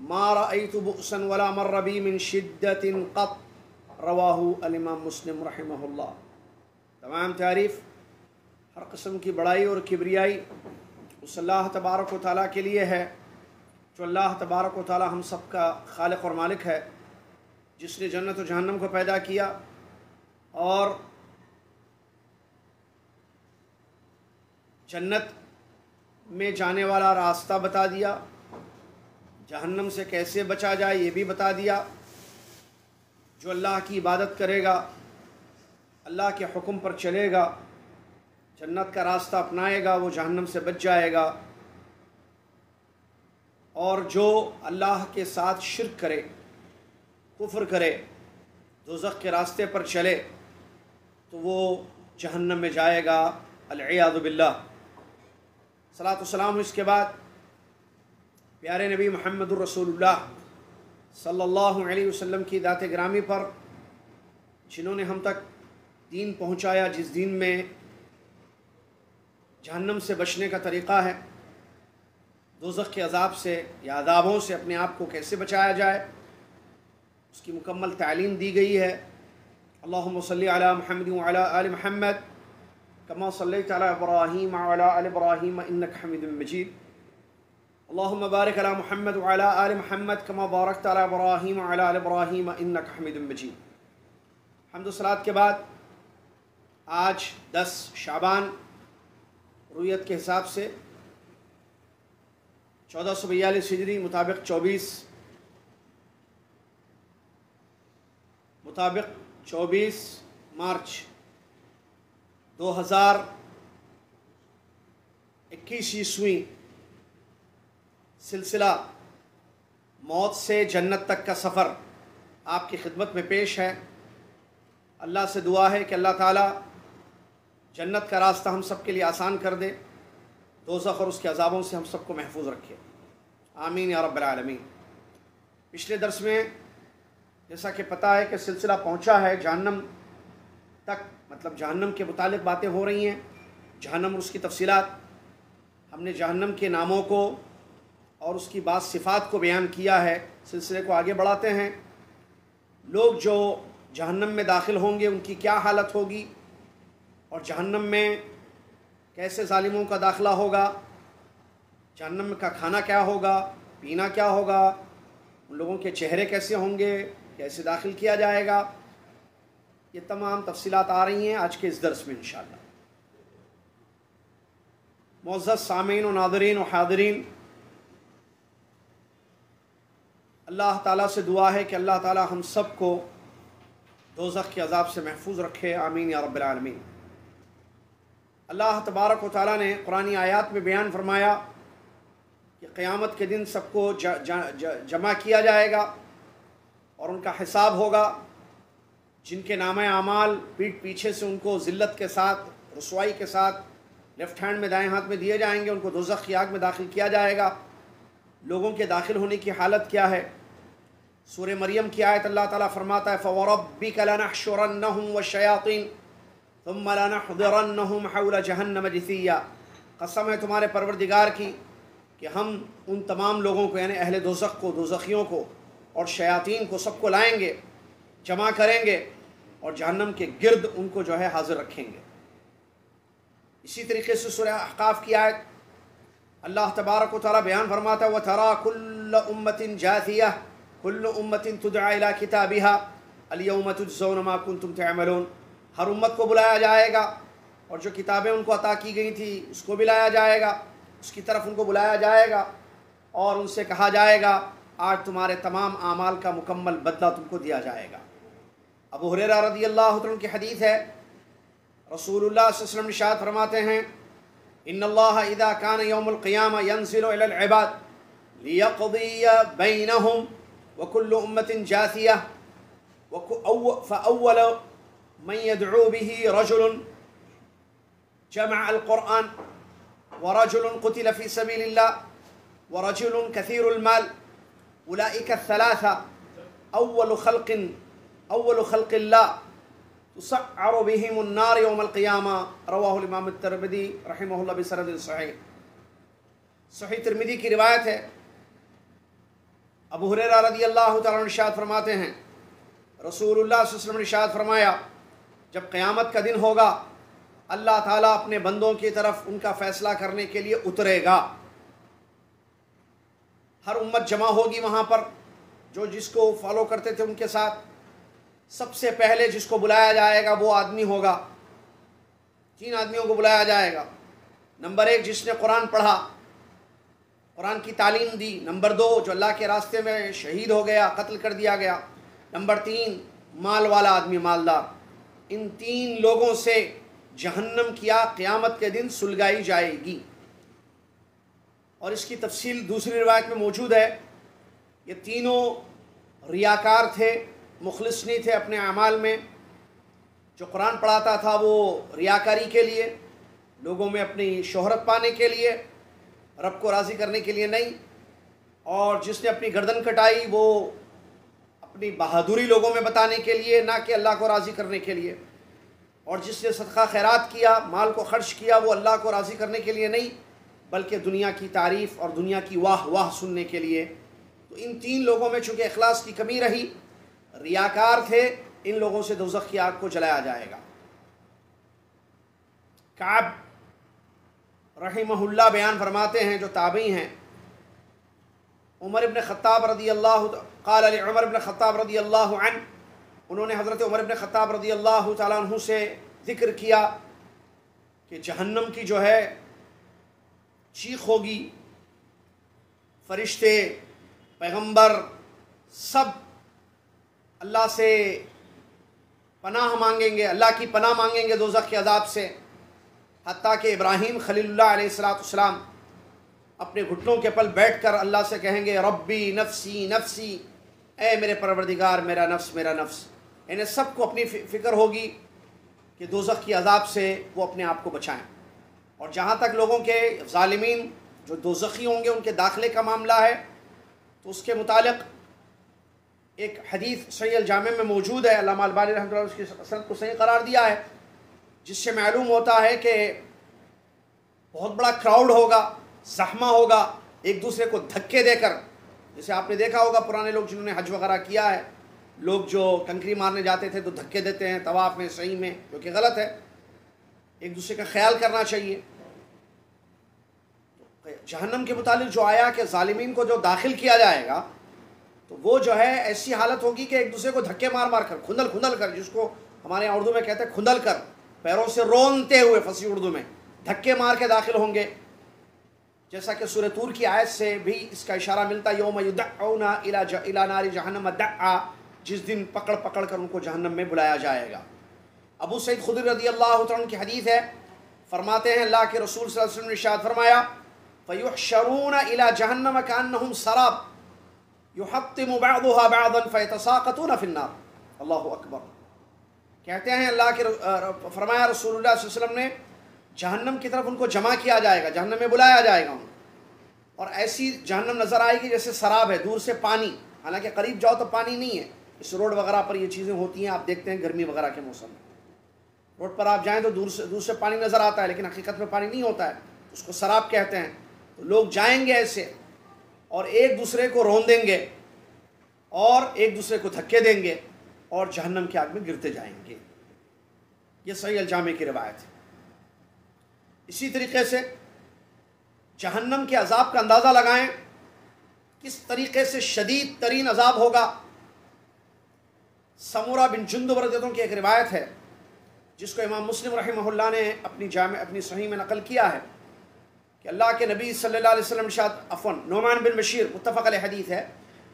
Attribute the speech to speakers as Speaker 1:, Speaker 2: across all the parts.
Speaker 1: मारा तो बसन वला मर्रबी मिन शिद्दत कत रवाहू अलमाम मुस्लिम रहमल्ला तमाम तारीफ़ हर कस्म की बड़ाई और किबरियाई उस अल्लाह तबारक ताली के लिए है जो अल्लाह तबारक ताली हम सब का खालक और मालिक है जिसने जन्नत और जहन्नम को पैदा किया और जन्नत में जाने वाला रास्ता बता दिया जहन्नम से कैसे बचा जाए, ये भी बता दिया। जो अल्लाह की इबादत करेगा, अल्लाह के हुक्म पर चलेगा, जन्नत का रास्ता अपनाएगा, वो जहन्नम से बच जाएगा। और जो अल्लाह के साथ शिरक करे, कुफ्र करे, दोजख के रास्ते पर चले तो वो जहन्नम में जाएगा। अलयादबिल्ला सलात सलाम इसके बाद प्यारे नबी मोहम्मद रसूलुल्लाह, सल्लल्लाहु अलैहि वसल्लम की दात ग्रामी पर, जिन्होंने हम तक दीन पहुँचाया, जिस दीन में जहन्नम से बचने का तरीक़ा है, दोजख के अजाब से या अदाबों से अपने आप को कैसे बचाया जाए, उसकी मुकम्मल तालीम दी गई है। अल्लाहुम्म सल्ली अला मुहम्मद व अला कमा इब्राहीम व अला आलि इब्राहीम हमीदुम मजीद। अल्लाहुम्म बारिक अला मुहम्मद व अला आलि कमा बारकत अला इब्राहीम आलि इब्राहीम मजीद हम्द के बाद आज दस शाबान रुयत के हिसाब से चौदह सौ बयालीस हिजरी मुताबिक चौबीस मुताबिक चौबीस मार्च दो हज़ार इक्कीस ईस्वी। सिलसिला मौत से जन्नत तक का सफ़र आपकी खिदमत में पेश है। अल्लाह से दुआ है कि अल्लाह ताला जन्नत का रास्ता हम सब के लिए आसान कर दे, दोजख और उसके अजाबों से हम सबको महफूज रखे। आमीन या रब्बल आलमीन। पिछले दर्स में जैसा कि पता है कि सिलसिला पहुँचा है जहन्नम तक मतलब जहन्नम के मुतालिक बातें हो रही हैं, जहन्नम और उसकी तफसीलात। हमने जहन्नम के नामों को और उसकी बात सिफ़ात को बयान किया है, सिलसिले को आगे बढ़ाते हैं। लोग जो जहन्नम में दाखिल होंगे, उनकी क्या हालत होगी? और जहन्नम में कैसे ालिमों का दाखिला होगा? जहन्नम का खाना क्या होगा? पीना क्या होगा? उन लोगों के चेहरे कैसे होंगे? कैसे दाखिल किया जाएगा? ये तमाम तफसीलात आ रही हैं आज के इस दरस में इन मोज़ सामीन व नादरीन व हादरीन अल्लाह ताला से दुआ है कि अल्लाह ताला हम सबको दोजख के अजाब से महफूज रखे, आमीन या रबालमीन अल्लाह तबारक व ताली ने कुरानी आयात में बयान फरमाया कि क़यामत के दिन सबको जमा किया जाएगा और उनका हिसाब होगा, जिनके नाम आमाल, पीठ पीछे से उनको ज़िल्लत के साथ, रसवाई के साथ, लेफ़्ट हैंड में दाएँ हाथ में दिए जाएँगे, उनको दोजख की आग में दाखिल किया जाएगा। लोगों के दाखिल होने की हालत क्या है? सूर मरियम की आयत अल्लाह ताला फरमाता है फ़वरबी कलनशरन्नहुम व शयातीन तुम हौल जहन्नम जसिया। कसम है तुम्हारे परवरदिगार की कि हम उन तमाम लोगों को, यानी अहले दोजख को, दोजखियों को और शयातीन को सबको लाएँगे, जमा करेंगे और जहन्नम के गिर्द उनको जो है हाजिर रखेंगे। इसी तरीके से सुरह अहकाफ़ की आयत अल्लाह तबारक व बयान फरमाता है व थरा कुल्ल उम्मतिन जाथिया कुल्ल उम्मतिन तुदला किताबिहा अलयमतुजौनमा कुन तुम तमलून हर उम्मत को बुलाया जाएगा, और जो किताबें उनको अता की गई थी, उसको भी लाया जाएगा, उसकी तरफ़ उनको बुलाया जाएगा, और उनसे कहा जाएगा, आज तुम्हारे तमाम आमाल का मुकम्मल बदला तुमको दिया जाएगा। अब हुरेरा रदी अल्लाह की हदीस है, रसूलुल्लाह वसल्लम शाद फरमाते हैं इन इदा कान यौमक़ियाम यनसिलबाद लियक़दिय बैनहुम वकुल्ल उम्मतिन जासिया फ़अव्वल मन यदዑ बिही रजुल जमअ अलकुरआन व रजुल क़ुतिल फ़ी सबीलिल्लाह व रजुल कसीरुल माल उलाइक सलासा अव्वल खल्क़िन अव्वल खल्क़िल्लाह तुसअर बिहिम अन्नार यौम अलक़ियामा रवाहुल इमाम तिरमिज़ी रहमहुल्लाह बिसनद सहीह सही तिरमिज़ी की रिवायत है। अबू हुरैरा रदी अल्लाह तशाद फरमाते हैं। रसूलुल्लाह वसल्लम ने फरमाया जब क़यामत का दिन होगा अल्लाह ताला अपने बंदों की तरफ़ उनका फ़ैसला करने के लिए उतरेगा हर उम्मत जमा होगी वहाँ पर जो जिसको फॉलो करते थे उनके साथ सबसे पहले जिसको बुलाया जाएगा वो आदमी होगा। तीन आदमियों को बुलाया जाएगा। नंबर एक, जिसने कुरान पढ़ा, कुरान की तालीम दी। नंबर दो, जो अल्लाह के रास्ते में शहीद हो गया, कत्ल कर दिया गया। नंबर तीन, माल वाला आदमी, मालदार। इन तीन लोगों से जहन्नम की आग क़यामत के दिन सुलगाई जाएगी। और इसकी तफसील दूसरी रिवायत में मौजूद है। ये तीनों रियाकार थे। मुखलिस नहीं थे अपने अमाल में। जो कुरान पढ़ाता था वो रियाकारी के लिए, लोगों में अपनी शोहरत पाने के लिए, रब को राज़ी करने के लिए नहीं। और जिसने अपनी गर्दन कटाई, वो अपनी बहादुरी लोगों में बताने के लिए, ना कि अल्लाह को राज़ी करने के लिए। और जिसने सदका खैरात किया, माल को खर्च किया, वो अल्लाह को राज़ी करने के लिए नहीं, बल्कि दुनिया की तारीफ़ और दुनिया की वाह वाह सुनने के लिए। तो इन तीन लोगों में चूँकि अखलास की कमी रही रियाकार थे, इन लोगों से दोजख की आग को जलाया जाएगा। काब रहीमहुल्ला बयान फरमाते हैं, जो ताबी हैं, उमर इबन ख़त्ताब रदी अल्लाह काल उमर इबन ख़त्ताब रदी अल्लाह उन्होंने हज़रत उमर इबन ख़त्ताब रदी अल्लाह तु से ज़िक्र किया कि जहन्नम की जो है, चीख होगी। फरिश्ते, पैगंबर सब अल्लाह से पनाह मांगेंगे, अल्लाह की पनाह मांगेंगे दोजख के अजाब से। हती कि इब्राहीम खलील्लाम अपने घुटनों के पल बैठ कर अल्लाह से कहेंगे, रब्बी नफसी नफसी ए मेरे परवरदिगार, मेरा नफ्स मेरा नफ्स। इन्हें सबको अपनी फ़िक्र होगी कि दोजख की अजाब से वो अपने आप को बचाएँ। और जहाँ तक लोगों के ालिमीन जो दोजखी होंगे, उनके दाखिले का मामला है तो उसके मुतालिक एक हदीस सही जाम में मौजूद है, अल्लाह अलबानी रहमत उसकी सनत को सही करार दिया है, जिससे मालूम होता है कि बहुत बड़ा क्राउड होगा सहमा होगा, एक दूसरे को धक्के देकर। जैसे आपने देखा होगा, पुराने लोग जिन्होंने हज वगैरह किया है, लोग जो कंकरी मारने जाते थे तो धक्के देते हैं, तवाफ़ में, सही में, जो कि गलत है। एक दूसरे का ख्याल करना चाहिए। तो जहन्नम के मुतालिक जो आया कि ालिमीन को जो दाखिल किया जाएगा तो वो जो है, ऐसी हालत होगी कि एक दूसरे को धक्के मार मार कर, खुंदल खुंदल कर, जिसको हमारे यहाँ उर्दू में कहते हैं खुंदल कर, पैरों से रोनते हुए फंसी उर्दू में, धक्के मार के दाखिल होंगे। जैसा कि सूर्य तूर की आयत से भी इसका इशारा मिलता है योम युद्ना इला इला नारी जहनम दआ, जिस दिन पकड़ पकड़ कर उनको जहन्नम में बुलाया जाएगा। अबू सईद खुद रदी अल्लाह की हदीस है, फरमाते हैं, अल्लाह के रसूल ने शाद फरमाया फ़युशरून इला जहन्नम का शराब युहत्तिमुबादन फ़ैतसाक़तून फ़िन्नार। अल्लाह अकबर। कहते हैं अल्लाह के फरमाया रसूलुल्लाह वसल्लम ने, जहन्नम की तरफ़ उनको जमा किया जाएगा, जहन्नम में बुलाया जाएगा उनको। और ऐसी जहन्नम नज़र आएगी जैसे शराब है, दूर से पानी। हालाँकि करीब जाओ तो पानी नहीं है। इस रोड वगैरह पर ये चीज़ें होती हैं, आप देखते हैं गर्मी वगैरह के मौसम में। रोड पर आप जाएँ तो दूर से दूर से पानी नज़र आता है, लेकिन हकीकत में पानी नहीं होता है। उसको शराब कहते हैं। तो लोग जाएँगे ऐसे। और एक दूसरे को रोन देंगे और एक दूसरे को धक्के देंगे और जहन्नम की आग में गिरते जाएँगे। ये सही अलजामे की रिवायत है। इसी तरीके से जहन्नम के अजाब का अंदाज़ा लगाएँ, किस तरीके से शदीद तरीन अजाब होगा। समूरा बिन जुंद वरदतों की एक रिवायत है, जिसको इमाम मुस्लिम रही ने अपनी जाम, अपनी सही में नकल किया है। अल्लाह के नबी सल्लल्लाहु अलैहि वसल्लम शाद अफन नोमान बिन बशीर मुतफ़ हदीत है,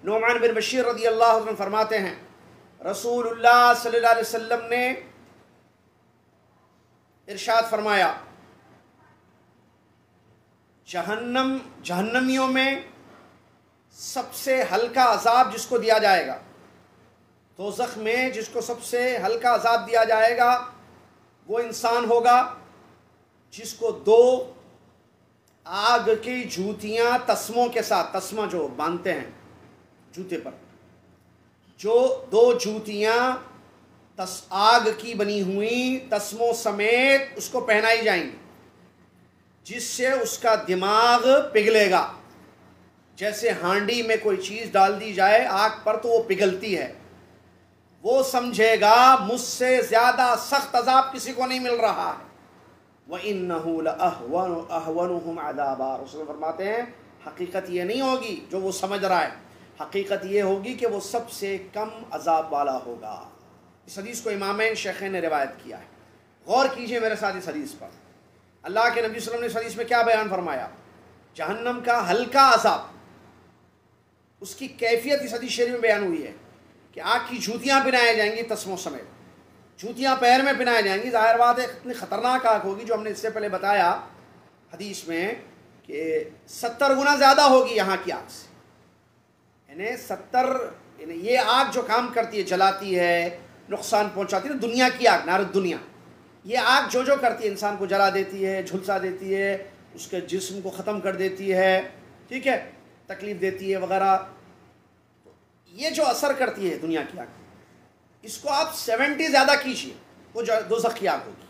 Speaker 1: नोमान बिन बशीर रदी अल्लाह फरमाते हैं, रसूलुल्लाह सल्लल्लाहु अलैहि वसल्लम ने इरशाद फरमाया, जहन्नम, जहन्नमियों में सबसे हल्का अजाब जिसको दिया जाएगा तो जख में जिसको सबसे हल्का अजाब दिया जाएगा, वो इंसान होगा जिसको दो आग की जूतियाँ तस्मों के साथ, तस्मा जो बांधते हैं, जूते पर। जो दो जूतियाँ तस, आग की बनी हुई, तस्मों समेत उसको पहनाई जाएँगी, जिससे उसका दिमाग पिघलेगा। जैसे हांडी में कोई चीज़ डाल दी जाए, आग पर तो वो पिघलती है। वो समझेगा, मुझसे ज़्यादा सख्त अजाब किसी को नहीं मिल रहा है। वह इन अहवन अदाबा रसोल फरमाते हैं हकीकत ये नहीं होगी जो वो समझ रहा है हकीकत ये होगी कि वो सबसे कम अजाब वाला होगा इस हदीस को इमाम शेख ने रिवायत किया है गौर कीजिए मेरे साथ इस हदीस पर अल्लाह के नबी वसल्लम ने इस हदीस में क्या बयान फरमाया जहन्नम का हल्का अजाब उसकी कैफियत इस हदीस शरीफ में बयान हुई है कि आग की जूतियाँ पिनाई जाएँगी तस्मों समेत जूतियाँ पैर में पिनाई जाएँगी। ज़ाहिर बात है, इतनी ख़तरनाक आग होगी, जो हमने इससे पहले बताया हदीस में कि सत्तर गुना ज़्यादा होगी यहाँ की आग से। यानी सत्तर, यानी ये आग जो काम करती है, जलाती है, नुकसान पहुँचाती है दुनिया की आग नारद दुनिया। ये आग जो जो करती है, इंसान को जला देती है, झुलसा देती है, उसके जिस्म को ख़त्म कर देती है, ठीक है, तकलीफ़ देती है वगैरह। ये जो असर करती है दुनिया की आग इसको आप सेवेंटी ज़्यादा कीजिए, वो दो की आग होगी।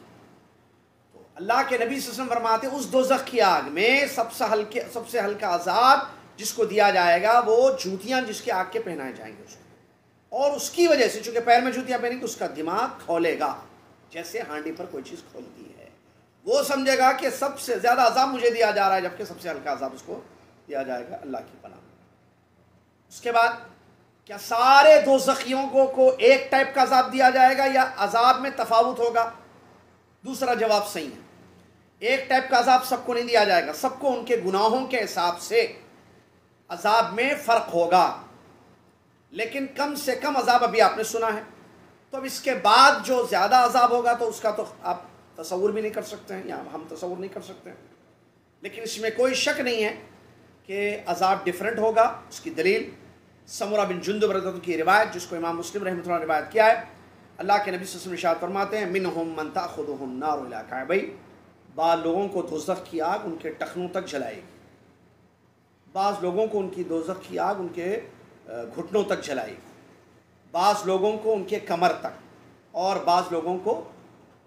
Speaker 1: तो अल्लाह के नबी वसल्लम फरमाते उस दो की आग में सबसे हल्के, सबसे हल्का आज़ाद जिसको दिया जाएगा, वो जूतियाँ जिसके आग के पहनाए जाएँगे उसको। और उसकी वजह से, चूँकि पैर में जूतियाँ पहनेंगी, उसका दिमाग खोलेगा। जैसे हांडी पर कोई चीज़ खोलती है। वो समझेगा कि सबसे ज़्यादा अजाब मुझे दिया जा रहा है, जबकि सबसे हल्का अजाब उसको दिया जाएगा अल्लाह की पना उसके बाद क्या सारे दो जखियों को, को एक टाइप का अजाब दिया जाएगा या अजाब में तफावत होगा? दूसरा जवाब सही है। एक टाइप का अजाब सबको नहीं दिया जाएगा। सबको उनके गुनाहों के हिसाब से अजाब में फ़र्क होगा। लेकिन कम से कम अजाब अभी आपने सुना है। तो अब इसके बाद जो ज़्यादा अजाब होगा तो उसका तो आप तस्वूर भी नहीं कर सकते हैं या हम तस्वूर नहीं कर सकते हैं। लेकिन इसमें कोई शक नहीं है कि अजाब डिफरेंट होगा उसकी दलील समरा बिन जुंद की रिवायत, जिसको इमाम मुस्लिम रहमत ने रिवायत किया है। अल्लाह के नबी वसल्लम इरशाद फरमाते हैं मिन हम मनता खुद हम नार भाई बाद लोगों को दोजख की आग उनके टखनों तक जलाएगी। बाज़ लोगों को उनकी दोजख की आग उनके घुटनों तक जलाएगी। बाज़ लोगों को उनके कमर तक और बाज़ लोगों को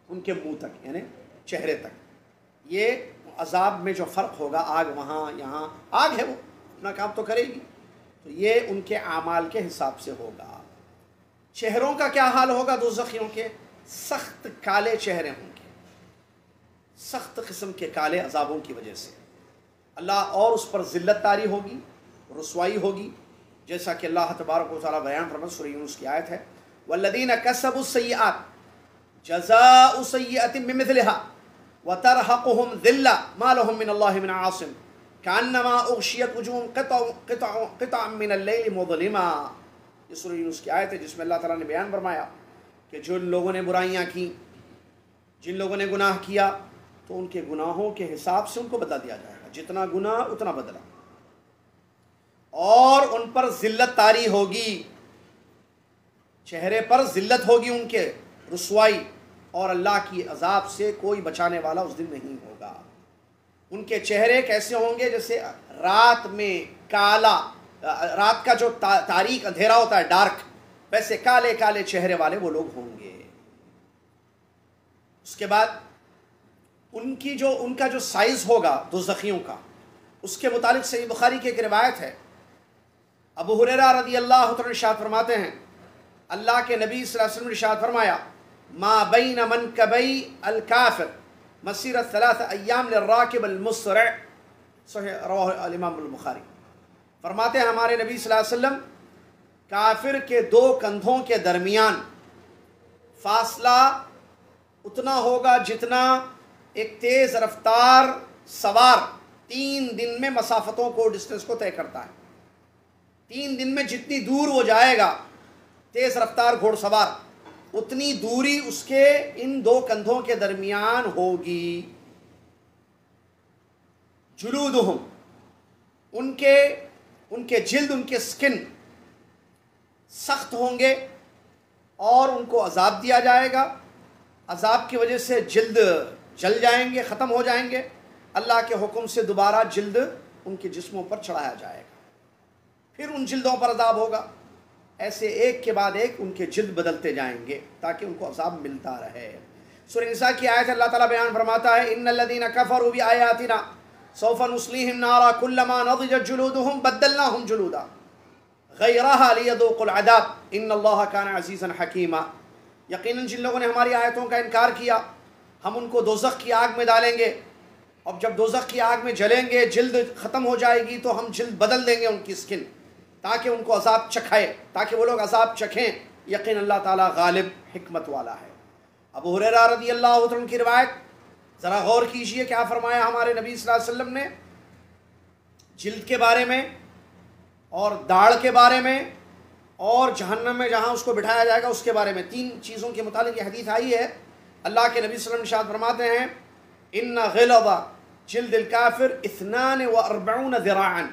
Speaker 1: उनके मुँह तक, यानी चेहरे तक। ये अजाब में जो फ़र्क होगा, आग वहाँ, यहाँ, आग है वो अपना काम तो करेगी। तो ये उनके आमाल के हिसाब से होगा। चेहरों का क्या हाल होगा दो जखियों के? सख्त काले चेहरे होंगे। सख्त किस्म के काले अजाबों की वजह से। अल्लाह और उस पर ज़िल्लत तारी होगी, रसवाई होगी। जैसा कि अल्लाह तबारक वाली बयान फरमत सुर की आयत है, वल्लदीन कसबुसैयात जज़ाउसैयतिमिथलहा व तरहकुहुम ज़िल्ला मा लहुम मिन अल्लाह मिन आसिम। कान्नमा उगशियत वजूहum क़िता मिन अल-लैल मुज़लिमा ये सूरह यूनुस की आयत है जिसमें अल्लाह ताला ने बयान फरमाया कि जिन लोगों ने बुराइयाँ की जिन लोगों ने गुनाह किया तो उनके गुनाहों के हिसाब से उनको बदला दिया जाएगा जितना गुनाह उतना बदला और उन पर जिल्लत तारी होगी चेहरे पर जिल्लत होगी उनके रसवाई और अल्लाह की अजाब से कोई बचाने वाला उस दिन नहीं होगा उनके चेहरे कैसे होंगे? जैसे रात में काला रात का जो ता, तारीख अंधेरा होता है डार्क वैसे काले काले चेहरे वाले वो लोग होंगे। उसके बाद उनकी जो उनका जो साइज़ होगा दो जखियों का उसके मुतालिक सही बुखारी की एक रिवायत है। अबू हुरेरा रदी अल्लाह शाद फरमाते हैं अल्लाह के नबी वसल्लम ने शाद फरमाया मा बैन मन कबई अल काफिर। मसीरत सलात अयाम राकिब अलमुसर इमाम बुखारी फरमाते हैं हमारे नबी वसल्लम काफिर के दो कंधों के दरमियान फासला उतना होगा जितना एक तेज़ रफ्तार सवार तीन दिन में मसाफतों को डिस्टेंस को तय करता है तीन दिन में जितनी दूर वो जाएगा तेज़ रफ्तार घोड़सवार उतनी दूरी उसके इन दो कंधों के दरमियान होगी। जुलूद उनके उनके जिल्द, उनके स्किन सख्त होंगे और उनको अजाब दिया जाएगा। अजाब की वजह से जिल्द जल जाएँगे, ख़त्म हो जाएँगे। अल्लाह के हुक्म से दोबारा जिल्द उनके जिस्मों पर चढ़ाया जाएगा। फिर उन जिल्दों पर अजाब होगा। ऐसे एक के बाद एक उनके जिल्द बदलते जाएँगे ताकि उनको अजाब मिलता रहे। सुरसा की आयत अल्लाह ताला बयान फरमाता है इन लदीन कफर भी आयातिना सौफ़न उसलीम नारा कुल्लमा नजजुलूदहम बदलना हम जुलूदा गैरहा लियदोक़ुलअदाब इन अल्लाह कान अजीज़न हकीमा। यकीनन जिन लोगों ने हमारी आयतों का इनकार किया, हम उनको दोजख की आग में डालेंगे। अब जब दोजख की आग में जलेंगे, जल्द ख़त्म हो जाएगी तो हम जल्द बदल देंगे उनकी स्किन। ताकि उनको अजाब चखाए, ताकि वो लोग अजाब चखें। यकीन अल्लाह ताला गालिब हमत वाला है। अब हुररा रदी अल्लाह की रवायत, ज़रा गौर कीजिए क्या फरमाया हमारे नबी वसल्लम ने। जिल्द के बारे में और दाढ़ के बारे में और जहन्नम में जहाँ उसको बिठाया जाएगा, उसके बारे में। तीन चीज़ों के मुताबिक हदीत आई है। अल्लाह के नबी वसल्लम शाद फरमाते हैं इन गिलबा जिल्द काफिर इतनान व अरबून ज़रान।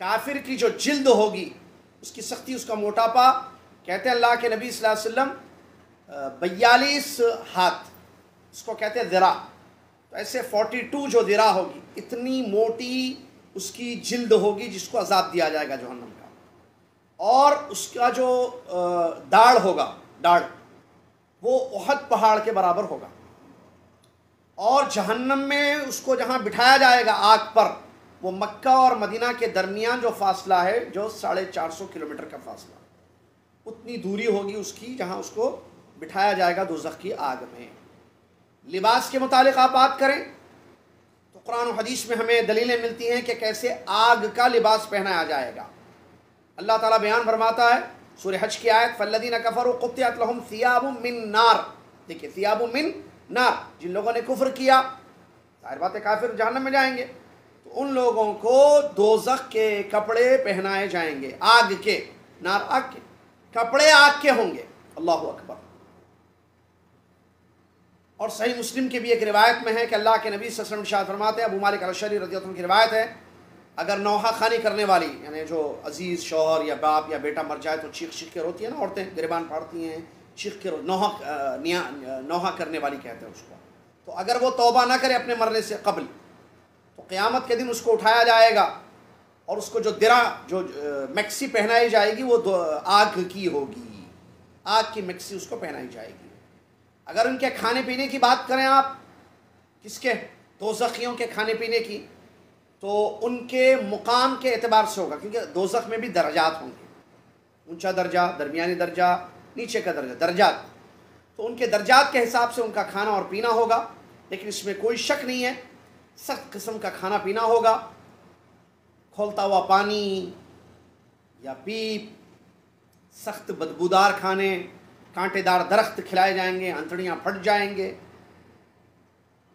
Speaker 1: काफिर की जो जिल्द होगी, उसकी सख्ती, उसका मोटापा, कहते हैं अल्लाह के नबी वसल्लम बयालीस हाथ, उसको कहते हैं ज़रा। तो ऐसे फोर्टी टू जो ज़रा होगी, इतनी मोटी उसकी जिल्द होगी जिसको अजाब दिया जाएगा जहन्नम का। और उसका जो दाढ़ होगा, दाढ़, वो उहद पहाड़ के बराबर होगा। और जहन्नम में उसको जहाँ बिठाया जाएगा आग पर वो मक्का और मदीना के दरमियान जो फासला है, जो साढ़े चार सौ किलोमीटर का फासला, उतनी दूरी होगी उसकी जहाँ उसको बिठाया जाएगा दोजख की आग में। लिबास के मुतालिक आप बात करें तो कुरान हदीस में हमें दलीलें मिलती हैं कि कैसे आग का लिबास पहनाया जाएगा। अल्लाह ताला बयान फरमाता है सूर्य हज की आयत, फल्लदीन कफ़र क़ुत्यात लहुम सियाब मिन नार। देखिए सियाब मिन नार, जिन लोगों ने कुफ्र किया, ज़ाहिर बात है काफिर जहन्नम में जाएँगे। तो उन लोगों को दोजख के कपड़े पहनाए जाएँगे, आग के, नार आग के, कपड़े आग के होंगे। अल्लाह अकबर। और सही मुस्लिम की भी एक रिवायत में है कि अल्लाह के नबी सल्लम शाह फरमाते हैं, अबू मालिक अलशरी रज़ी की रिवायत है, अगर नौहा खानी करने वाली, यानी जो अज़ीज़, शोहर या बाप या बेटा मर जाए तो चीख चीख के रोती है ना औरतें, गिरबान फाड़ती हैं, चीख के रो, नौहा नौहा करने वाली कहते हैं उसको। तो अगर वो तोबा ना करे अपने मरने से कबल तो क़यामत के दिन उसको उठाया जाएगा और उसको जो दिरा, जो मैक्सी पहनाई जाएगी, वो आग की होगी। आग की मैक्सी उसको पहनाई जाएगी। अगर उनके खाने पीने की बात करें आप, किसके? दो जखियों के खाने पीने की तो उनके मुकाम के एतबार से होगा, क्योंकि दोजख में भी दर्जात होंगे। ऊँचा दर्जा, दरमियानी दर्जा, नीचे का दर्जा, दर्जात। तो उनके दर्जात के हिसाब से उनका खाना और पीना होगा, लेकिन इसमें कोई शक नहीं है सख्त किस्म का खाना पीना होगा। खोलता हुआ पानी या पीप, सख्त बदबूदार खाने, कांटेदार दरख्त खिलाए जाएँगे, अंतड़ियाँ फट जाएँगे।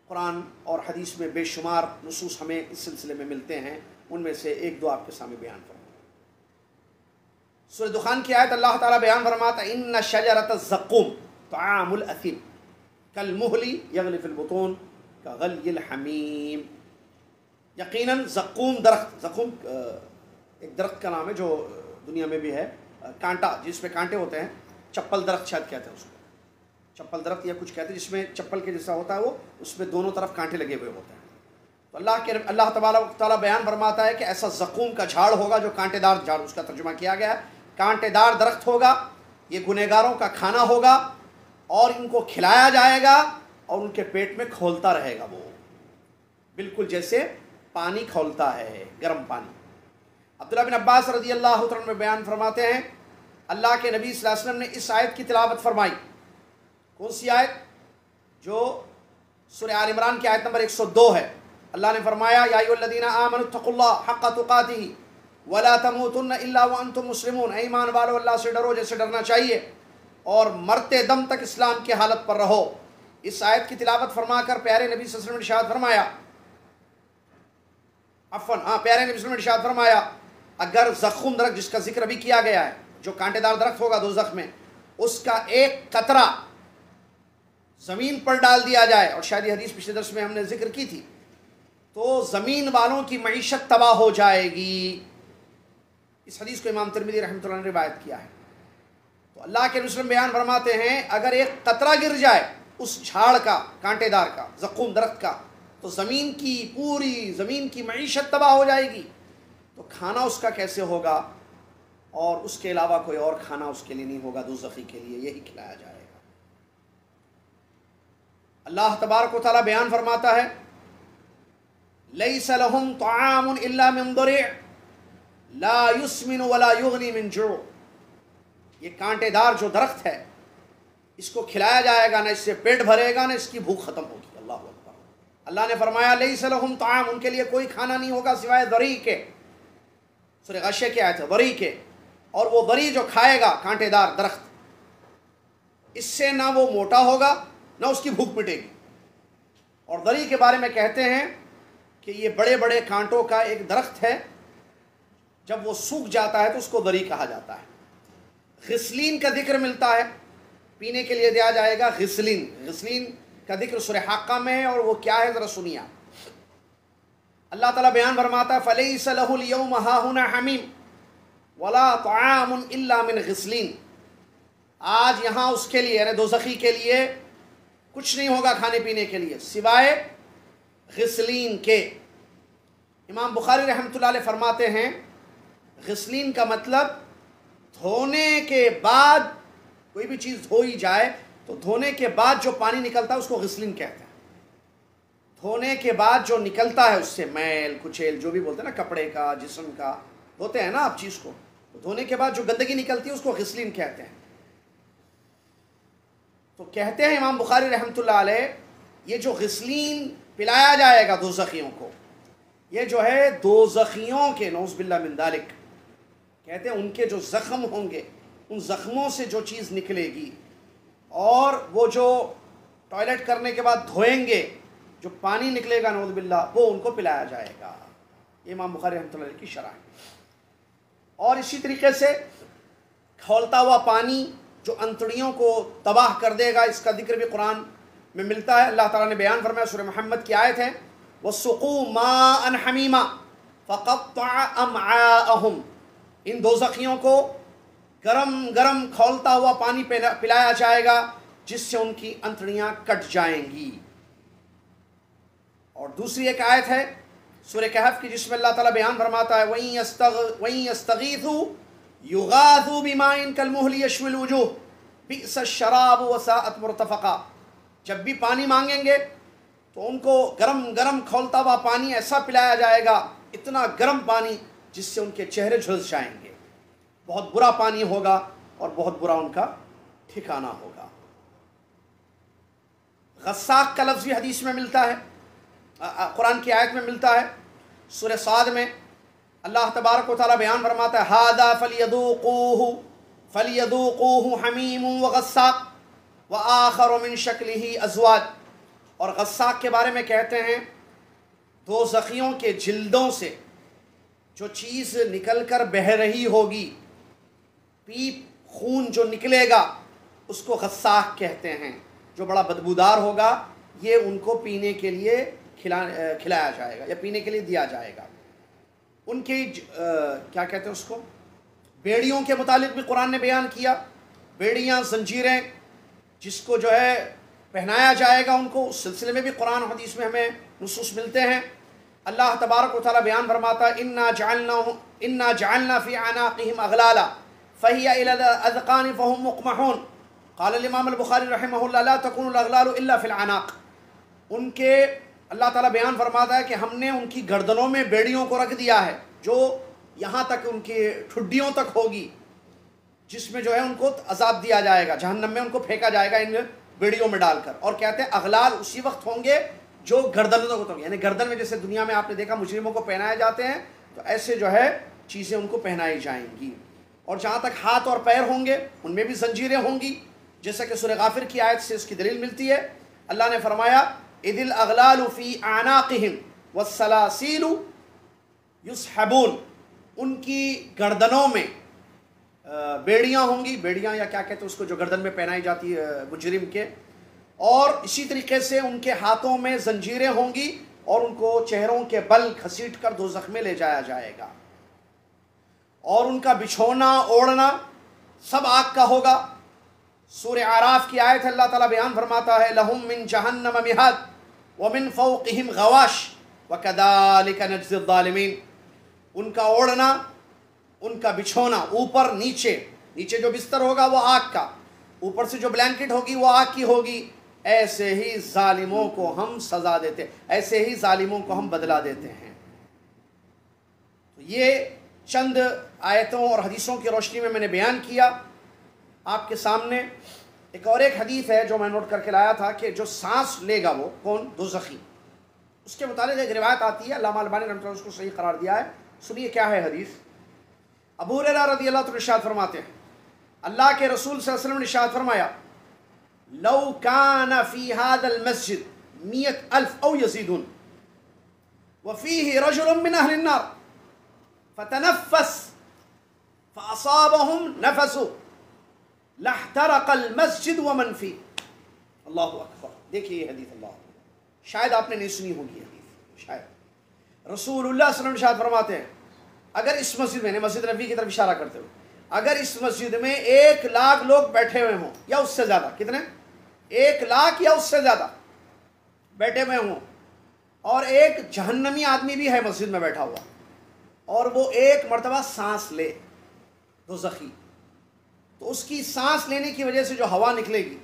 Speaker 1: कुरान और हदीस में बेशुमार नसूस हमें इस सिलसिले में मिलते हैं। उनमें से एक दो आपके सामने बयान फरमा सूर्य दुखान की आयत अल्लाह ताला बयान फरमाता इन शजरत ज़क़ुम, तामुल असीम, कल मुहली यगलफ़िलबतून का हमीम यकीनन ज़क़ूम दरख्त ज़क़ूम एक दरख्त का नाम है जो दुनिया में भी है। कांटा, जिसमें कांटे होते हैं। चप्पल दरख्त शायद कहते हैं उसको। चप्पल दरख्त या कुछ कहते हैं जिसमें चप्पल के जैसा होता है वो, उसमें दोनों तरफ़ कांटे लगे हुए होते हैं। तो अल्लाह के, अल्लाह तबाला बयान फरमाता है कि ऐसा जक़ूम का झाड़ होगा जो कांटेदार झाड़, उसका तर्जुमा किया गया है। कांटेदार दरख्त होगा, ये गुनहगारों का खाना होगा और इनको खिलाया जाएगा। और उनके पेट में खोलता रहेगा वो। बिल्कुल जैसे पानी खोलता है, गर्म पानी। अब्दुल्ला बिन अब्बास रज़ी अल्लाह में बयान फरमाते हैं, अल्लाह के नबी वसल्लम ने इस आयत की तिलावत फरमाई। कौन सी आयत? जो सुर आल इमरान की आयत नंबर 102 है। अल्लाह ने फरमाया यादीना तुकाती वला तमूतन इल्ला वअंतुम मुस्लिमून। ईमान वालो, अल्लाह से डरो, जैसे डरना चाहिए। और मरते दम तक इस्लाम की हालत पर रहो। इस आयत की तिलावत फरमाकर प्यारे नबी वसल्लम ने शाद फरमाया। अफन हाँ प्यारे नबी ने शाद फरमाया, अगर जख्म दरख्त जिसका ज़िक्र अभी किया गया है, जो कांटेदार दरख्त होगा दो जख्म में, उसका एक कतरा ज़मीन पर डाल दिया जाए, और शायद हदीस पिछले दर्श में हमने ज़िक्र की थी तो ज़मीन वालों की मीशत तबाह हो जाएगी। इस हदीस को इमाम तिरमिदी रहमत ने रिवायत किया है। तो अल्लाह के रसलम बयान फरमाते हैं, अगर एक कतरा गिर जाए उस झाड़ का, कांटेदार का, जख्म दरख्त का तो ज़मीन की पूरी, ज़मीन की मीशत तबाह हो जाएगी। तो खाना उसका कैसे होगा? और उसके अलावा कोई और खाना उसके लिए नहीं होगा, दूसरी के लिए यही खिलाया जाएगा। अल्लाह तबारक ताली बयान फरमाता है लई सलहम तआमुन ला युस्मिन वला युगनी मिन जो। ये कांटेदार जो दरख्त है इसको खिलाया जाएगा ना, इससे पेट भरेगा ना, इसकी भूख खत्म होगी। अल्लाह अकबर। अल्लाह ने फरमाया लई सलहम ताम उनके लिए कोई खाना नहीं होगा सिवाय दरी के। सुर गशे के आए थे वरी के। और वो वरी जो खाएगा, कांटेदार दरख्त, इससे ना वो मोटा होगा, ना उसकी भूख मिटेगी। और दरी के बारे में कहते हैं कि ये बड़े बड़े कांटों का एक दरख्त है। जब वो सूख जाता है तो उसको दरी कहा जाता है। गसलिन का ज़िक्र मिलता है। पीने के लिए दिया जाएगा गसलिन। गसलिन का ज़िक्र सुरहाका में है और वो क्या है ज़रा सुनिया अल्लाह ताला बयान फरमाता फ़लई सलहुल हाहुना हमीम, वला तआमुन मिन गसलिन। आज यहाँ उसके लिए, यानी दोजखी के लिए कुछ नहीं होगा खाने पीने के लिए, सिवाय गसलिन के। इमाम बुखारी रहमत फरमाते हैं, गसलिन का मतलब धोने के बाद कोई भी चीज़ धोई जाए तो धोने के बाद जो पानी निकलता है, उसको गसलिन कहते हैं। धोने के बाद जो निकलता है, उससे मैल, कुचेल, जो भी बोलते हैं ना, कपड़े का, जिसम का, धोते हैं ना आप चीज़ को तो धोने के बाद जो गंदगी निकलती है, उसको गसलिन कहते हैं। तो कहते हैं इमाम बुखारी रहमत ये जो गसलिन पिलाया जाएगा दो जखियों को, ये जो है दो जखियों के नौजबिल्ला मिंदालिक कहते हैं उनके जो ज़ख्म होंगे उन ज़ख्मों से जो चीज़ निकलेगी और वो जो टॉयलेट करने के बाद धोएँगे, जो पानी निकलेगा नौदबिल्ला वो उनको पिलाया जाएगा। ये इमाम बुखारी रहमत की शराह और इसी तरीके से खोलता हुआ पानी जो अंतड़ियों को तबाह कर देगा, इसका ज़िक्र भी कुरान में मिलता है। अल्लाह ताला ने बयान फरमाया सूर्य मोहम्मद की आयत है वह सुकू मा अन हमीमा फ़क़म इन दो जखियों को गरम गरम खोलता हुआ पानी पिलाया जाएगा, जिससे उनकी अंतड़ियाँ कट जाएँगी। और दूसरी एक आयत है सूर्य कहफ की, जिसमें अल्लाह ताला बयान फरमाता है, वहीं अस्तग वहीं अस्तगीथू युगादू बिमाइन कल मुहली यशमिल वजूह, बिस शराब वसात मुरतफ़ा जब भी पानी मांगेंगे तो उनको गरम गरम खोलता हुआ पानी ऐसा पिलाया जाएगा, इतना गर्म पानी, जिससे उनके चेहरे झुलस जाएँगे। बहुत बुरा पानी होगा और बहुत बुरा उनका ठिकाना होगा। गस्साक का लफ्ज़ भी हदीस में मिलता है कुरान की आयत में मिलता है। सुर साद में अल्लाह तबारक वाली बयान फरमाता है, हादा फलियदूकूहु फलियदूकूहु हमीम व गस्साक व आखर मिन शक्ल ही अजवाज। और गस्साक के बारे में कहते हैं, दो जखियों के जिल्दों से जो चीज़ निकल कर बह रही होगी पीप खून जो निकलेगा उसको गस्साक कहते हैं। जो बड़ा बदबूदार होगा ये उनको पीने के लिए खिला खिलाया जाएगा या पीने के लिए दिया जाएगा। उनके ज, आ, क्या कहते हैं उसको? बेड़ियों के मुतालिक भी कुरान ने बयान किया। बेड़ियाँ जंजीरें जिसको जो है पहनाया जाएगा उनको उस सिलसिले में भी कुरान हदीस में हमें नसूस मिलते हैं। अल्लाह तबारक वाली बयान फरमाता इन्ना जालना इन्ना जालना फ़ी अनाक़िहिम अगलाला। फ़हिया अज़क़ान फ़हुम मुकमहून इमाम बुखारी रहमहुल्लाह तकुन अगलाल इल्ला फ़िल अनाक़ उनके, अल्लाह ताला बयान फरमाता है कि हमने उनकी गर्दनों में बेड़ियों को रख दिया है, जो यहाँ तक उनकी ठुड्डियों तक होगी, जिसमें जो है उनको अजाब दिया जाएगा, जहन्नम में उनको फेंका जाएगा इन बेड़ियों में डालकर। और कहते हैं, अगलाल उसी वक्त होंगे जो गर्दनों तक होंगे। यानी गर्दन में जैसे दुनिया में आपने देखा, मुजरिमों को पहनाए जाते हैं तो ऐसे जो है चीज़ें उनको पहनाई जाएँगी। और जहाँ तक हाथ और पैर होंगे, उनमें भी जंजीरें होंगी। जैसा कि सुर गाफिर की आयत से इसकी दलील मिलती है। अल्लाह ने फरमाया, इदिल अगलालफ़ी आनाक़िम वसलासीलु युसहबून। उनकी गर्दनों में बेड़ियाँ होंगी। बेड़ियाँ या क्या कहते हैं उसको, जो गर्दन में पहनाई जाती है मुजरिम के। और इसी तरीके से उनके हाथों में जंजीरें होंगी और उनको चेहरों के बल घसीट कर दो जख्मे ले जाया जाएगा। और उनका बिछोना, ओढ़ना, सब आग का होगा। सूर्य आराफ की आयत अल्लाह ताला बयान फरमाता है, लहुम मिन जहन्नम मिहद, व मिन फ़ौक़िहिम गवाश, व कदालिक नजज़ालिमीन उनका ओढ़ना, उनका बिछोना, ऊपर, नीचे। नीचे जो बिस्तर होगा, वो आग का। ऊपर से जो ब्लैंकेट होगी, वो आग की होगी। ऐसे ही जालिमों को हम सज़ा देते ऐसे ही जालिमों को हम बदला देते हैं। तो ये चंद आयतों और हदीसों की रोशनी में मैंने बयान किया। आपके सामने एक और एक हदीस है जो मैं नोट करके लाया था कि जो सांस लेगा वो कौन? दो जखी उसके मुताबिक एक रिवायत आती है, अल्लाह अलबानी रमत उसको सही करार दिया है। सुनिए क्या है हदीस। अबू रदी अल्लाह तो फरमाते हैं, अल्लाह के रसूल वसल्लम ने इशाद फरमाया लव कान फ़ी हादल मस्जिद मियत अल्फ यजीदुन वफ़ी रजुल फतनफस फ़ासाबहुम नफसु लहतरकल मस्जिद व मनफी अल्लाह अकबर देखिए ये हदीस अल्लाह। शायद आपने नहीं सुनी होगी हदीस। शायद। रसूलुल्लाह सल्लल्लाहु अलैहि फरमाते हैं, अगर इस मस्जिद में मस्जिद नबी की तरफ़ इशारा करते हुए अगर इस मस्जिद में एक लाख लोग बैठे हुए हों, या उससे ज़्यादा, कितने? एक लाख या उससे ज़्यादा बैठे हुए हों, और एक जहन्नमी आदमी भी है मस्जिद में बैठा हुआ, और वो एक मरतबा सांस ले दो जखी तो उसकी सांस लेने की वजह से जो हवा निकलेगी,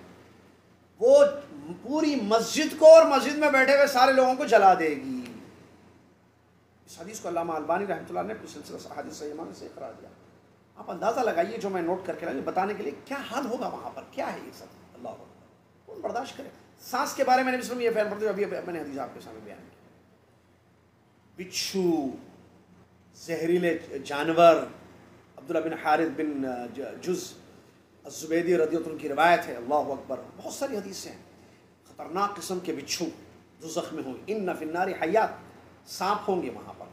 Speaker 1: वो पूरी मस्जिद को और मस्जिद में बैठे हुए सारे लोगों को जला देगी। इस हदीस को अल्लाह अलबानी रहमत ने अपने सिलसिला हदीस सहीमा से करार दिया आप अंदाज़ा लगाइए जो मैं नोट करके लाइए बताने के लिए क्या हाल होगा वहाँ पर? क्या है ये सब? अल्लाह कौन बर्दाश्त करे? सांस के बारे में भी ये फ़ैन पढ़ते अभी मैंने हदीस आपके सामने बयान किया बिच्छू, जहरीले जानवर अब्दुल्ला बिन हारिद बिन जुज़ जुबैदी रदियत उनकी रिवायत है, अल्लाह अकबर। बहुत सारी हदीसें हैं। खतरनाक किस्म के बिच्छू जो में होंगे इन नफिनारी हयात, सांप होंगे वहाँ पर।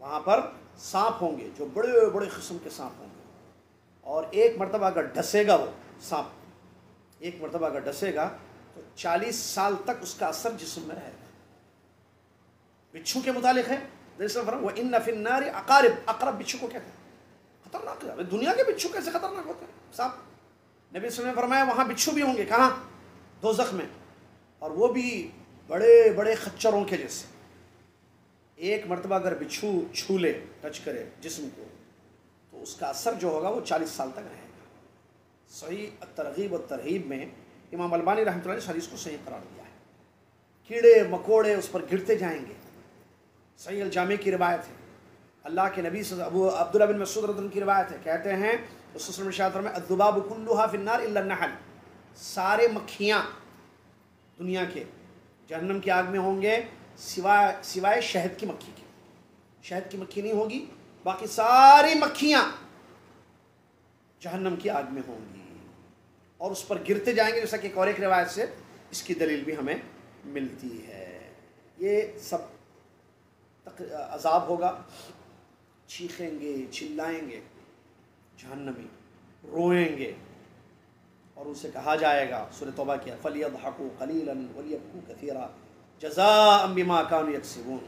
Speaker 1: वहाँ पर सांप होंगे, जो बड़े बड़े किस्म के सांप होंगे। और एक मरतबा अगर डसेगा वो सांप, एक मरतबा अगर डसेगा तो चालीस साल तक उसका असर जिसम में रहेगा। बिच्छू के मुतालिक है। वो इन नफिनारी अकारब अकरब बिच्छू को कहते हैं। खतरनाक है। दुनिया के बिच्छू कैसे खतरनाक होते हैं? साहब, नबी ने फरमाया, वहाँ बिच्छू भी होंगे, कहाँ? दो में। और वो भी बड़े बड़े खच्चरों के जैसे। एक मरतबा अगर बिच्छू छू ले, टच करे जिस्म को तो उसका असर जो होगा वो चालीस साल तक रहेगा। सही तरगीब और तरहीब में इमाम अलबानी रहमत हदीस को सही करार दिया है। कीड़े, मकोड़े उस पर गिरते जाएँगे। सही अलजामे की रिवायत है। अल्लाह के नबी अबू अब्दुल्ला बिन मसूद रदन की रिवायत है। कहते हैं उसमें फिन्नार सारे मक्खियाँ दुनिया के जहन्नम की आग में होंगे, सिवाय सिवाय शहद की मक्खी के। शहद की मक्खी नहीं होगी, बाकी सारी मक्खियाँ जहन्नम की आग में होंगी। और उस पर गिरते जाएँगे, जैसा कि और एक रिवायत से इसकी दलील भी हमें मिलती है। ये सब तक, अजाब होगा। चीखेंगे, चिल्लाएँगे, जहन्नमी, रोएँगे। और उनसे कहा जाएगा सुर तोबा किया फलियद हकू कलीलन वलियबकू कथीरा जजा अम्बिमा कान यकसिबून।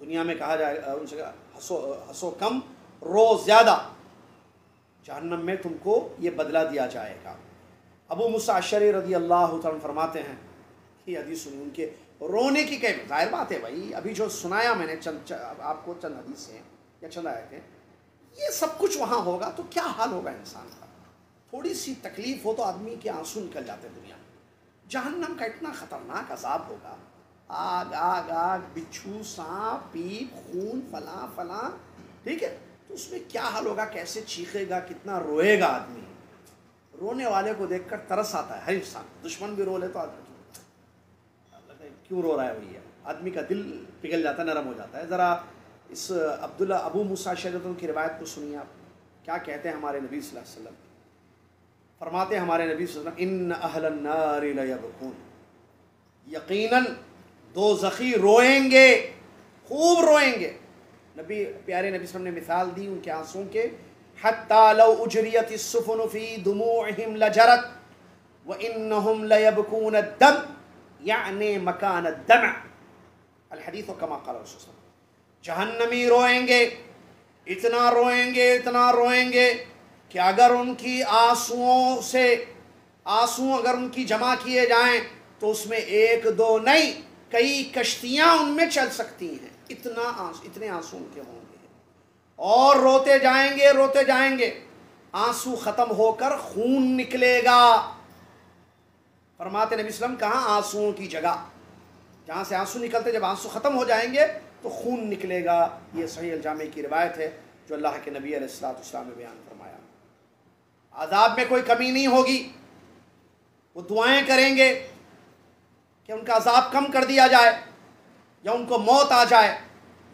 Speaker 1: दुनिया में कहा जाएगा उनसे हसो हसो कम, रो ज़्यादा। जहन्नम में तुमको ये बदला दिया जाएगा। अबू मुसाशरी रदी अल्लाह फरमाते हैं, ये हदीस सुनी उनके रोने की कह ज़ाहिर बात है भाई, अभी जो सुनाया मैंने, चंद आपको चंद हदीस से या चंद थे, ये सब कुछ वहाँ होगा तो क्या हाल होगा इंसान का? थोड़ी सी तकलीफ़ हो तो आदमी के आँसू निकल जाते दुनिया में। जहन्नम का इतना ख़तरनाक अजाब होगा। आग आग आग, बिच्छू, सांप, पीप, खून, फला फला, ठीक है? तो उसमें क्या हाल होगा, कैसे चीखेगा, कितना रोएगा आदमी? रोने वाले को देखकर तरस आता है, हर इंसान। दुश्मन भी रो ले तो आदमी क्यों रो रहा है भैया? आदमी का दिल पिघल जाता है, नरम हो जाता है। ज़रा इस अब्दुल्ला अबू मूसा शरतों की रिवायत को सुनिए आप। क्या कहते हैं हमारे नबी वसल्लम? फरमाते हमारे नबी वसल्लम इन यकीनन, दो जखी रोएँगे, खूब रोएँगे। नबी, प्यारे नबी ने मिसाल दी उनके आँसू के, हत्ता उजरियत सुफनफ़ी दुमूहिम लजरत, व इन्नहुम लयबकून दम, यानी मकान दम। अलहदीस कमा कल जहन्नमी रोएँगे, इतना रोएँगे इतना रोएँगे कि अगर उनकी आंसुओं से आँसू अगर उनकी जमा किए जाएँ तो उसमें एक, दो नहीं, कई कश्तियाँ उनमें चल सकती हैं। इतना आँसू, इतने आँसू उनके होंगे। और रोते जाएँगे रोते जाएँगे। आँसू खत्म होकर खून निकलेगा। फरमाते नबी वसल्लम, कहाँ आंसुओं की जगह? जहाँ से आँसू निकलते जब आँसू ख़त्म हो जाएँगे तो खून निकलेगा, ये सही अलजामे की रिवायत है, जो अल्लाह के नबी अलैहिस्सलाम ने बयान फरमाया। आदाब में कोई कमी नहीं होगी। वो दुआएँ करेंगे कि उनका अजाब कम कर दिया जाए, या उनको मौत आ जाए।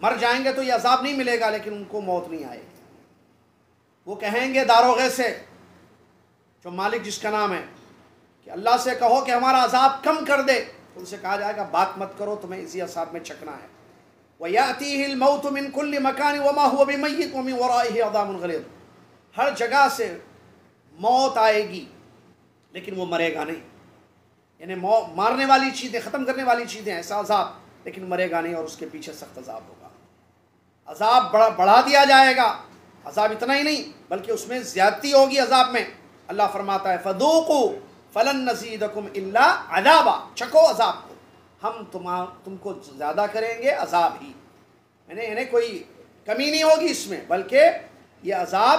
Speaker 1: मर जाएँगे तो ये अजाब नहीं मिलेगा, लेकिन उनको मौत नहीं आएगी। वो कहेंगे दारोगे से, जो मालिक जिसका नाम है, कि अल्लाह से कहो कि हमारा अजाब कम कर दे तो उनसे कहा जाएगा, बात मत करो, तुम्हें इसी असाब में चकना है। वयाती मऊत मिन कुल्ल मकान वमा हर जगह से मौत आएगी लेकिन वो मरेगा नहीं यानी मारने वाली चीज़ें ख़त्म करने वाली चीज़ें ऐसा अजाब लेकिन मरेगा नहीं और उसके पीछे सख्त अजाब होगा अजाब बड़ा बढ़ा दिया जाएगा अजाब इतना ही नहीं बल्कि उसमें ज़्यादती होगी अजाब में अल्लाह फरमाता है फ़दूक़ु फ़लन नजीदकुम इल्ला अजाबा चको अजाब को हम तुम तुमको ज़्यादा करेंगे अजाब ही। यानी यानी कोई कमी नहीं होगी इसमें, बल्कि ये अजाब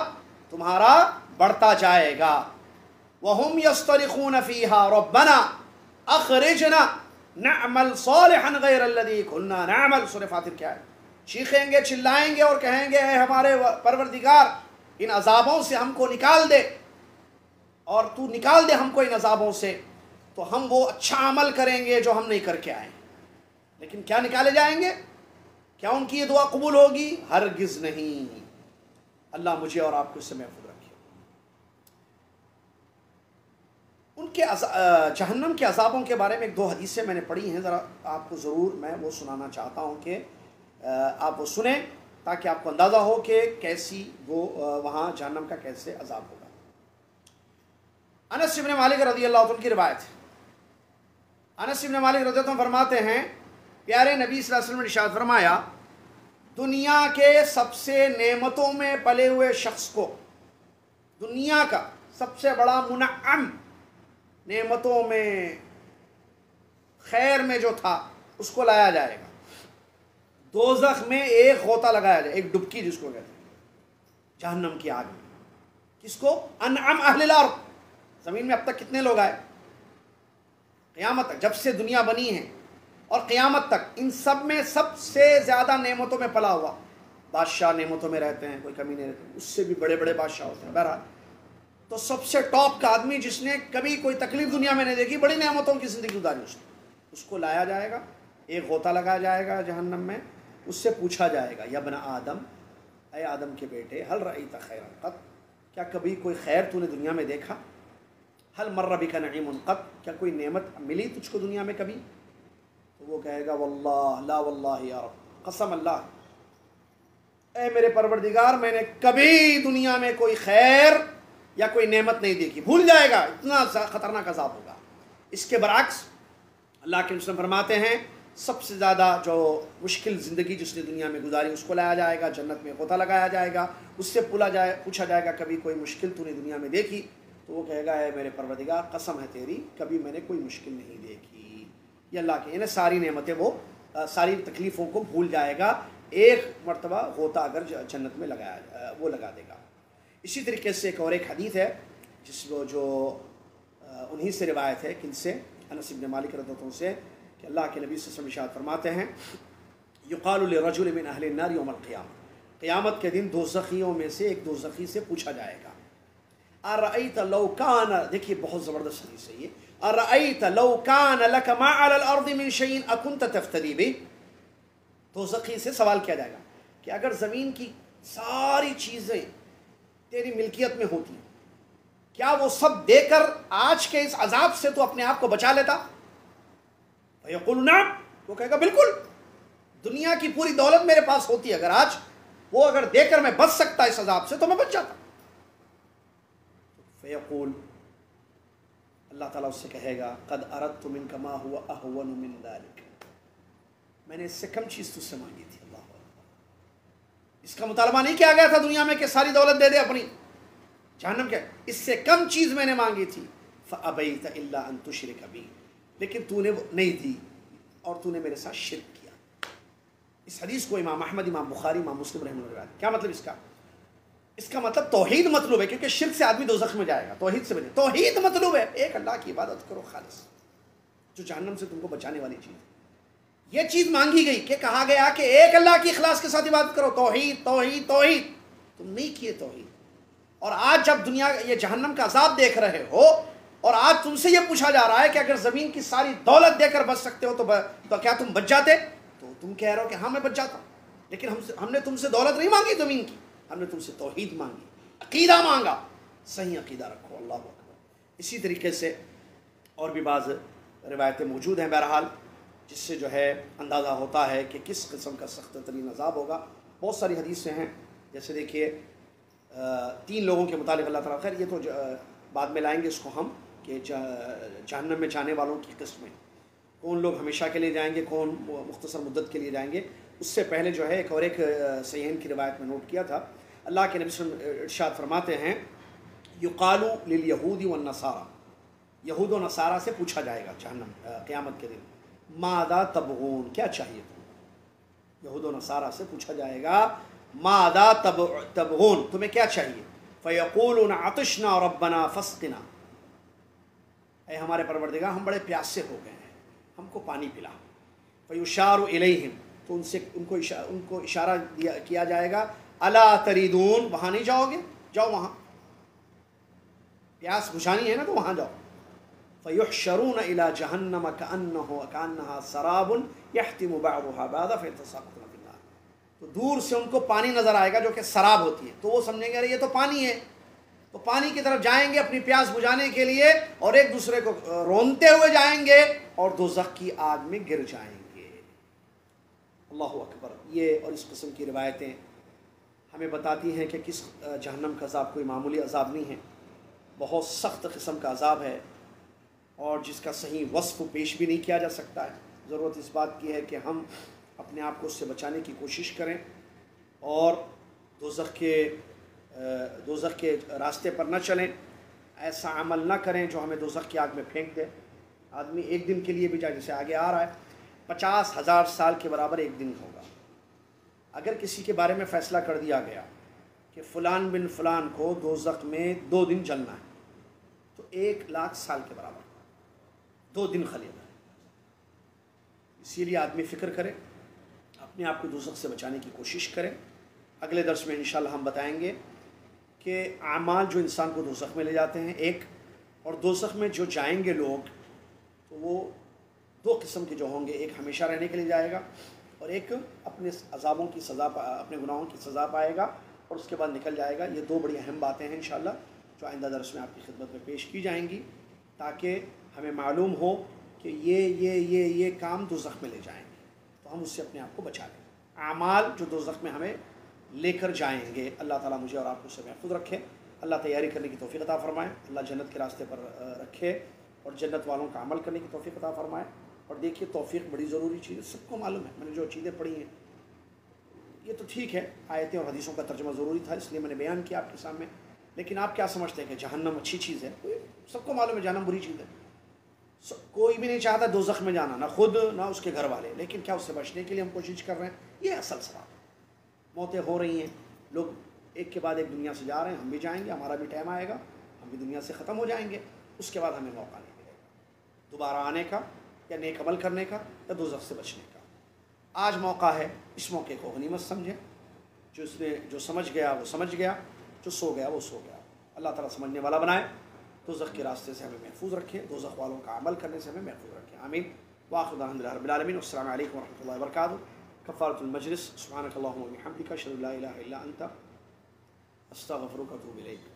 Speaker 1: तुम्हारा बढ़ता जाएगा। वहम यस्तरखून फ़ीहा रब्बना, अखरजना नमल सालहन गैरल्लदी कुन्ना। नमल सूरह फातिर क्या है? चीखेंगे, चिल्लाएँगे और कहेंगे हमारे परवरदिगार, इन अजाबों से हमको निकाल दे। और तू निकाल दे हमको इन अजाबों से। तो हम वो अच्छा अमल करेंगे जो हम नहीं करके आए। लेकिन क्या निकाले जाएँगे? क्या उनकी ये दुआ कबूल होगी? हरगिज़ नहीं। अल्लाह मुझे और आपको इससे महफूज उनके जहन्नम के अजाबों के बारे में एक दो हदीसें मैंने पढ़ी हैं, ज़रा आपको ज़रूर मैं वो सुनाना चाहता हूँ कि आप वो सुने ताकि आपको अंदाज़ा हो कि कैसी वो वहाँ जहन्नम का कैसे अजाब होगा। अनस इब्न मालिक रज़ी अल्लाह की रिवायत है। अनस इब्न मालिक रदी फरमाते हैं, प्यारे नबी वसल्लम ने इशाद फरमाया, दुनिया के सबसे नेमतों में पले हुए शख्स को, दुनिया का सबसे बड़ा मुनम नेमतों में खैर में जो था, उसको लाया जाएगा। दोजख में एक गोता लगाया जाए, एक डुबकी जिसको कहते हैं, जहन्नम की आग में। किसको? अनअम अहलार ज़मीन में अब तक कितने लोग आए? क़यामत तक, जब से दुनिया बनी है, और क़यामत तक इन सब में सबसे ज़्यादा नेमतों में पला हुआ, बादशाह नेमतों में रहते हैं, कोई कमी नहीं रहती, उससे भी बड़े बड़े बादशाह होते हैं, बहरहाल। तो सबसे टॉप का आदमी जिसने कभी कोई तकलीफ़ दुनिया में नहीं देखी, बड़ी नेमतों की ज़िंदगी गुजारी उसने। उसको लाया जाएगा, एक गोता लगाया जाएगा जहन्नम में, उससे पूछा जाएगा, या बना आदम? अय आदम के बेटे, हल रही था खैर क्या कभी कोई खैर तूने दुनिया में देखा? हल मर्र का नईम कत क्या कोई नेमत मिली तुझको दुनिया में कभी? तो वो कहेगा, वल्लाह, ला वल्लाह यार कसम अल्लाह। ए मेरे परवरदिगार, मैंने कभी दुनिया में कोई खैर या कोई नेमत नहीं देखी। भूल जाएगा, इतना ख़तरनाक अजाब होगा। इसके बरक्स अल्लाह के मुस्लिम फरमाते हैं, सबसे ज़्यादा जो मुश्किल ज़िंदगी जिसने दुनिया में गुजारी, उसको लाया जाएगा, जन्नत में गोता लगाया जाएगा। उससे पुला जाए, पूछा जाएगा, कभी कोई मुश्किल तूने दुनिया में देखी? तो वो कहेगा है मेरे परवदिगार कसम है तेरी, कभी मैंने कोई मुश्किल नहीं देखी। ये अल्लाह के यानी सारी नेमतें वो सारी तकलीफ़ों को भूल जाएगा। एक मरतबा होता अगर जन्नत में लगाया वो लगा देगा। इसी तरीके से एक और एक हदीत है जिसको जो उन्हीं से रिवायत है, किन से? अनसिब मालिक रदतों से, कि अल्लाह के नबी वसम फरमाते हैं युकालरजुल मिन अहल नार यौमक़ियाम क़यामत। के दिन दो में से एक दो से पूछा जाएगा। अरई तलौकान देखिए, बहुत ज़बरदस्त हदीस है ये। अरई तलौकान लकमामिन शईन अकुन तफ्तरी भी दो ज़ख़ी से सवाल किया जाएगा कि अगर ज़मीन की सारी चीज़ें तेरी मिल्कियत में होती, क्या वो सब देकर आज के इस अजाब से तो अपने आप को बचा लेता? नाम। वो कहेगा, बिल्कुल। दुनिया की पूरी दौलत मेरे पास होती अगर आज वो अगर देकर मैं बच सकता इस अजाब से तो मैं बच जाता। फ़यकुल अल्लाह ताला उससे कहेगा कद अरद तुम इन कमा हुआ अहवन मिन दालिक मैंने इससे कम चीज़ तुझसे मांगी थी अल्लाह इसका मुतालबा नहीं किया गया था दुनिया में कि सारी दौलत दे दे अपनी जहनम क्या इससे कम चीज़ मैंने मांगी थी फ़बई तुशर कभी लेकिन तूने वो नहीं दी और तूने मेरे साथ शिरक किया इस हदीस को इमाम अहमद इमाम बुखारी इमाम मुस्लिम रहमान क्या मतलब इसका इसका मतलब तोहीद मतलब है, क्योंकि शिरक से आदमी दो जख्म में जाएगा, तोहीद से बने। तोहीद मतलब है, एक अल्लाह की इबादत करो खालिस, जो जहन्नम से तुमको बचाने वाली चीज़ ये चीज़ मांगी गई कि कहा गया कि एक अल्लाह की इखलास के साथ इबादत करो, तोहीद तोहीद तोहीद। तुम नहीं किए तोहीद। और आज जब दुनिया, ये जहन्नम का अजाब देख रहे हो, और आज तुमसे ये पूछा जा रहा है कि अगर ज़मीन की सारी दौलत देकर बच सकते हो तो तो क्या तुम बच जाते? तो तुम कह रहे हो कि हाँ मैं बच जाता हूँ। लेकिन हमसे, हमने तुमसे दौलत नहीं मांगी ज़मीन की। हमने तुमसे तोहहीद मांगी, अकीदा मांगा। सही अकीदा रखो, अल्लाह अकबर। इसी तरीके से और भी बाज़ रिवायतें मौजूद हैं बहरहाल, जिससे जो है अंदाज़ा होता है कि किस किस्म का सख्त तरीन अजाब होगा। बहुत सारी हदीसें हैं, जैसे देखिए तीन लोगों के मुतालिक अल्लाह ताला खैर, ये तो बाद में लाएँगे इसको हम, कि जहन्नम में जाने वालों की किस्में कौन लोग हमेशा के लिए जाएँगे, कौन मुख्तसर मुद्दत के लिए जाएँगे, उससे पहले जो है एक और एक सैन की रिवायत में नोट किया था। अल्लाह के नबी इरशाद फरमाते हैं युकालू लिल यहूदी व नसारा। यहूद व नसारा से पूछा जाएगा जहन्नम क़यामत के दिन मादा तबगून क्या चाहिए तुम यहूद व नसारा से पूछा जाएगा मादा तब तबगून तुम्हें क्या चाहिए? फ़यकूल आतशना रबना फ़स्कना। अरे हमारे परवरदिगा हम बड़े प्यासे हो गए हैं हमको पानी पिला। फ़युशार इलेहिम तो उनसे उनको इशा, उनको इशारा दिया किया जाएगा अला तरीदून, वहाँ नहीं जाओगे? जाओ वहाँ। प्यास बुझानी है ना तो वहाँ जाओ। फ़युशरून इला जहन्नम कन्न हो कन्ना सराबुन यहतिम बादा तो दूर से उनको पानी नज़र आएगा जो कि शराब होती है। तो वो समझेंगे, अरे ये तो पानी है। तो पानी की तरफ़ जाएँगे अपनी प्यास बुझाने के लिए और एक दूसरे को रोनते हुए जाएँगे और दो की आग में गिर जाएँगे। अल्लाह अकबर। ये और इस किस्म की रिवायतें हमें बताती हैं कि किस जहन्नम का अजाब, कोई मामूली अजाब नहीं है। बहुत सख्त किस्म का अजाब है और जिसका सही वस्फ पेश भी नहीं किया जा सकता है। ज़रूरत इस बात की है कि हम अपने आप को उससे बचाने की कोशिश करें और दोजख के दोजख के रास्ते पर न चलें। ऐसा अमल न करें जो हमें दोजख की आग में फेंक दे। आदमी एक दिन के लिए भी जाए, जैसे आगे आ रहा है, पचास हज़ार साल के बराबर एक दिन होगा अगर किसी के बारे में फ़ैसला कर दिया गया कि फ़लान बिन फ़लान को दोजख में दो दिन जलना है तो एक लाख साल के बराबर, दो दिन खलील है। इसीलिए आदमी फ़िक्र करे, अपने आप को दोजख से बचाने की कोशिश करें। अगले दर्स में इंशाल्लाह हम बताएँगे कि आमाल जो इंसान को दोजख में ले जाते हैं, एक, और दोजख में जो जाएँगे लोग तो वो दो किस्म के जो होंगे, एक हमेशा रहने के लिए जाएगा और एक अपने अजाबों की सज़ा अपने गुनाहों की सज़ा पाएगा और उसके बाद निकल जाएगा। ये दो बड़ी अहम बातें हैं इन जो आइंदा दरस में आपकी खिदमत में पेश की जाएँगी, ताकि हमें मालूम हो कि ये ये ये ये काम दो में ले जाएँगे। तो हम उससे अपने आप को बचा लें। आमाल जो दो में हमें लेकर जाएँगे, अल्लाह ताला मुझे और आपको उससे महफूज रखे। अल्लाह तैयारी करने की तोफ़ी अता फ़रमाएँ। अल्लाह जन्नत के रास्ते पर रखे और जन्नत वालों का अमल करने की तोफ़ी अता फ़रमाए। और देखिए तोफ़ी बड़ी ज़रूरी चीज़ है, सबको मालूम है, मैंने जो चीज़ें पढ़ी हैं, ये तो ठीक है, आयतें और हदीसों का तर्जमा ज़रूरी था, इसलिए मैंने बयान किया आपके सामने, लेकिन आप क्या समझते हैं कि जहन्नम अच्छी चीज़ है? सबको मालूम है जहन्नम बुरी चीज़ है। कोई भी नहीं चाहता दो में जाना, ना खुद, ना उसके घर वाले लेकिन क्या उससे बचने के लिए हम कोशिश कर रहे हैं? ये असल सवाल। मौतें हो रही हैं, लोग एक के बाद एक दुनिया से जा रहे हैं, हम भी जाएँगे, हमारा भी टाइम आएगा, हम भी दुनिया से ख़त्म हो जाएँगे, उसके बाद हमें मौका नहीं मिलेगा। दोबारा आने का या नेक अमल करने का या दो से बचने का। आज मौका है, इस मौके को गनीमत समझें। जो इसने, जो समझ गया, वो समझ गया। जो सो गया, वो सो गया। अल्लाह ताला समझने वाला बनाए। दोजख के रास्ते से हमें महफूज रखें। दोजख वालों का अमल करने से हमें महफूज रखें। आमीन। वाखुदाबीन अल्लाम वरहमल वर्क कफ़ारतमजलिस व अतूबु इलैक।